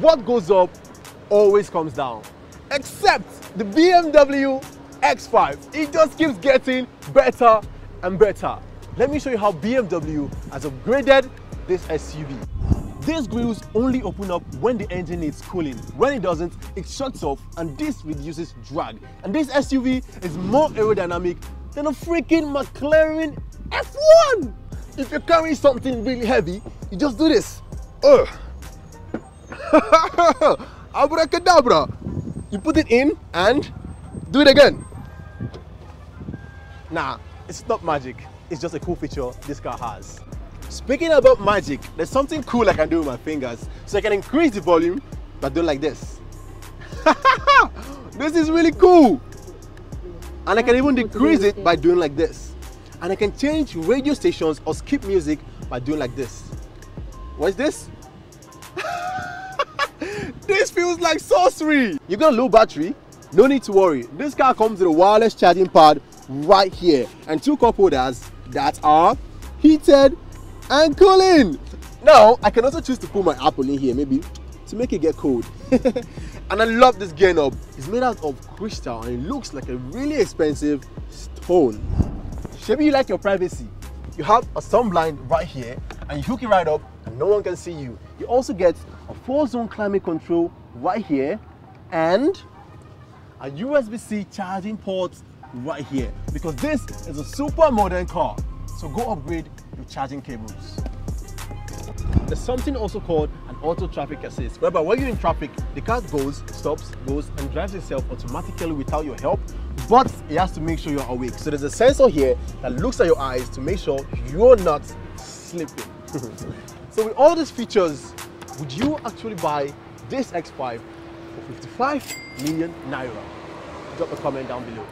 what goes up always comes down. Except the BMW X5. It just keeps getting better and better. Let me show you how BMW has upgraded this SUV. These grills only open up when the engine needs cooling. When it doesn't, it shuts off and this reduces drag. And this SUV is more aerodynamic than a freaking McLaren F1! If you're carrying something really heavy, you just do this. Ugh. Abracadabra. You put it in and do it again. Nah, it's not magic. It's just a cool feature this car has. Speaking about magic, there's something cool I can do with my fingers. So I can increase the volume by doing like this. this is really cool. And I can even decrease it by doing like this. And I can change radio stations or skip music by doing like this. What's this? this feels like sorcery. You've got a low battery, no need to worry. This car comes with a wireless charging pad right here and two cup holders that are heated and cooling. Now, I can also choose to put my Apple in here, maybe to make it get cold. and I love this gear knob. It's made out of crystal and it looks like a really expensive stone. Maybe you like your privacy. You have a sun blind right here and you hook it right up no one can see you. You also get a four zone climate control right here and a USB-C charging port right here because this is a super modern car. So go upgrade your charging cables. There's something also called an auto traffic assist, whereby when you're in traffic, the car goes, stops, goes, and drives itself automatically without your help, but it has to make sure you're awake. So there's a sensor here that looks at your eyes to make sure you're not sleeping. so with all these features, would you actually buy this X5 for 55 million Naira? Drop a comment down below.